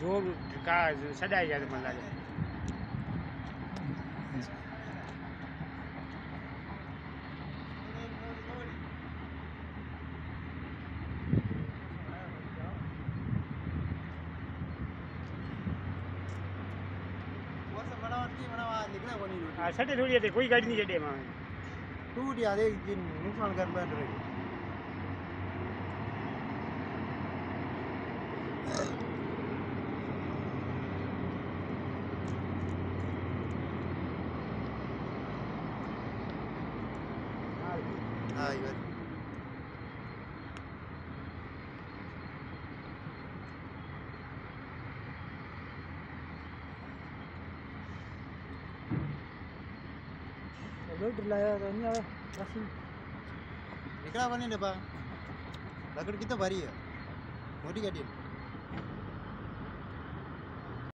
जो का सदाई जाए मन लगे सटे थोड़ी है कोई गाड़ी नहीं छे वहाँ टूट यार एक दिन नुकसान कर बैठ रही। Ah, iya. Lalu berlayar ini apa? Kasih. Ini Pak? Lagu kita bari ya. Mau digadir.